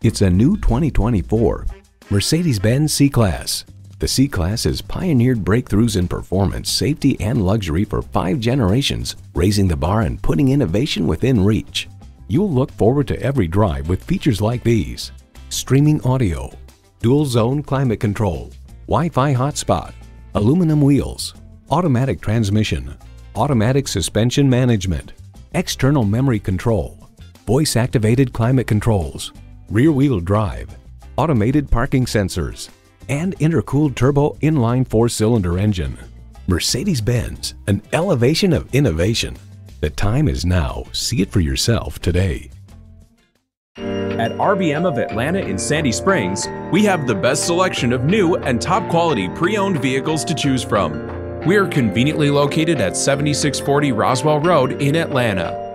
It's a new 2024 Mercedes-Benz C-Class. The C-Class has pioneered breakthroughs in performance, safety, and luxury for five generations, raising the bar and putting innovation within reach. You'll look forward to every drive with features like these. Streaming audio, dual zone climate control, Wi-Fi hotspot, aluminum wheels, automatic transmission, automatic suspension management, external memory control, voice-activated climate controls, rear-wheel drive, automated parking sensors, and intercooled turbo inline four-cylinder engine. Mercedes-Benz, an elevation of innovation. The time is now. See it for yourself today. At RBM of Atlanta in Sandy Springs, we have the best selection of new and top quality pre owned vehicles to choose from. We are conveniently located at 7640 Roswell Road in Atlanta.